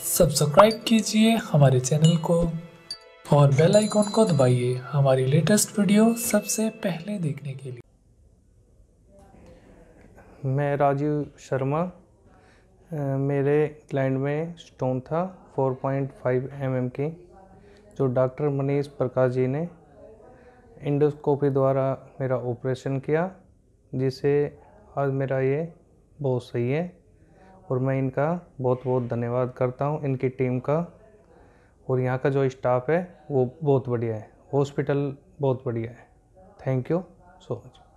Subscribe कीजिए हमारे channel को और बेल आइकॉन को दबाइए हमारी लेटेस्ट वीडियो सबसे पहले देखने के लिए। मैं राजीव शर्मा मेरे ग्लैंड में स्टोन था 4.5 पॉइंट mm की, जो डॉक्टर मनीष प्रकाश जी ने इंडोस्कोपी द्वारा मेरा ऑपरेशन किया जिससे आज मेरा ये बहुत सही है। और मैं इनका बहुत बहुत धन्यवाद करता हूँ, इनकी टीम का। और यहाँ का जो स्टाफ है, वो बहुत बढ़िया है। हॉस्पिटल बहुत बढ़िया है। Thank you so much.